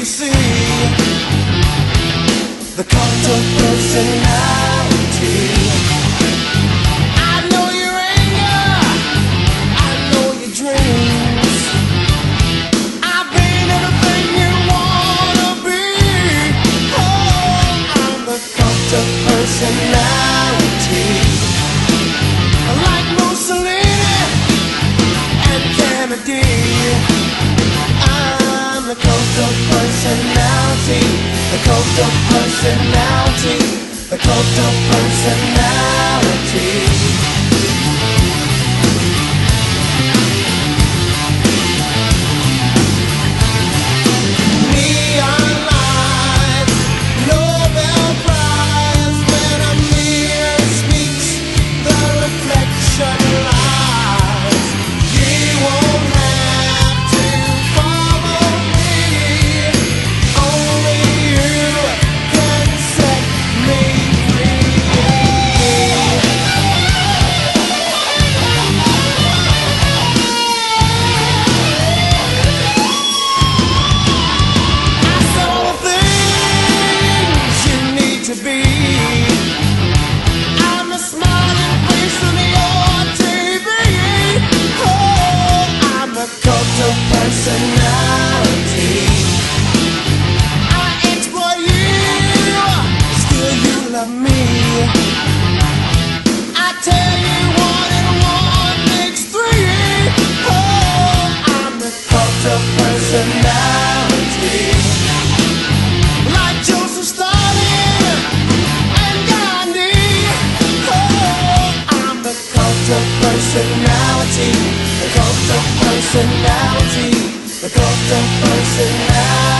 you see the cult of personality. I know your anger, I know your dreams. I've been everything you wanna be. Oh, I'm the cult personality. Like Mussolini and Kennedy a cult of personality. A cult of personality. A cult of personality. Me. I tell you one and one makes three. Oh, I'm the cult of personality. Like Joseph Stalin and Gandhi. Oh, I'm the cult of personality. The cult of personality. The cult of personality.